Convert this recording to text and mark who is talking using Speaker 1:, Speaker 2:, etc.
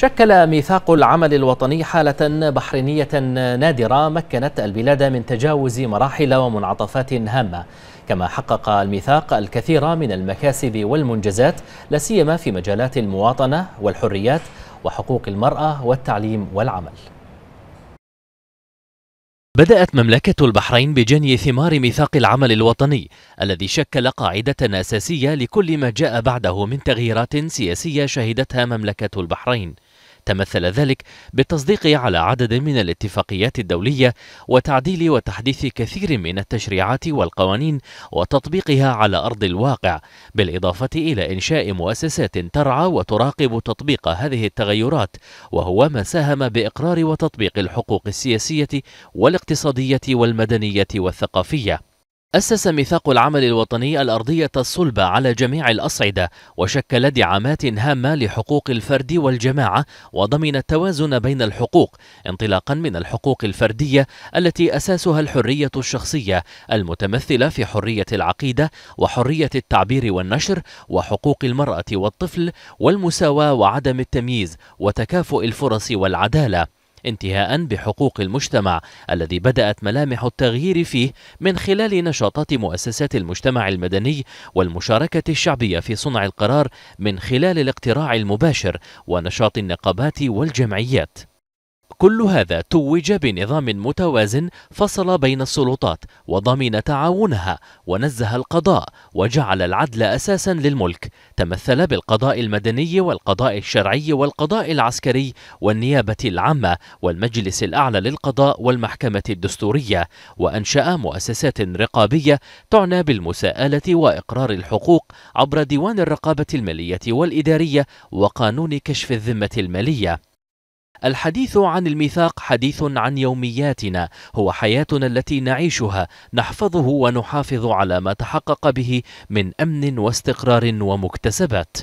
Speaker 1: شكل ميثاق العمل الوطني حالة بحرينية نادرة مكنت البلاد من تجاوز مراحل ومنعطفات هامة. كما حقق الميثاق الكثير من المكاسب والمنجزات لا سيما في مجالات المواطنة والحريات وحقوق المرأة والتعليم والعمل. بدأت مملكة البحرين بجني ثمار ميثاق العمل الوطني الذي شكل قاعدة أساسية لكل ما جاء بعده من تغييرات سياسية شهدتها مملكة البحرين. تمثل ذلك بالتصديق على عدد من الاتفاقيات الدولية وتعديل وتحديث كثير من التشريعات والقوانين وتطبيقها على أرض الواقع بالإضافة إلى إنشاء مؤسسات ترعى وتراقب تطبيق هذه التغيرات وهو ما ساهم بإقرار وتطبيق الحقوق السياسية والاقتصادية والمدنية والثقافية. أسس ميثاق العمل الوطني الأرضية الصلبة على جميع الأصعدة وشكل دعامات هامة لحقوق الفرد والجماعة وضمن التوازن بين الحقوق انطلاقا من الحقوق الفردية التي أساسها الحرية الشخصية المتمثلة في حرية العقيدة وحرية التعبير والنشر وحقوق المرأة والطفل والمساواة وعدم التمييز وتكافؤ الفرص والعدالة. انتهاء بحقوق المجتمع الذي بدأت ملامح التغيير فيه من خلال نشاطات مؤسسات المجتمع المدني والمشاركة الشعبية في صنع القرار من خلال الاقتراع المباشر ونشاط النقابات والجمعيات. كل هذا توج بنظام متوازن فصل بين السلطات وضمن تعاونها ونزه القضاء وجعل العدل أساسا للملك. تمثل بالقضاء المدني والقضاء الشرعي والقضاء العسكري والنيابة العامة والمجلس الأعلى للقضاء والمحكمة الدستورية وأنشأ مؤسسات رقابية تعنى بالمساءلة وإقرار الحقوق عبر ديوان الرقابة المالية والإدارية وقانون كشف الذمة المالية. الحديث عن الميثاق حديث عن يومياتنا هو حياتنا التي نعيشها نحفظه ونحافظ على ما تحقق به من أمن واستقرار ومكتسبات.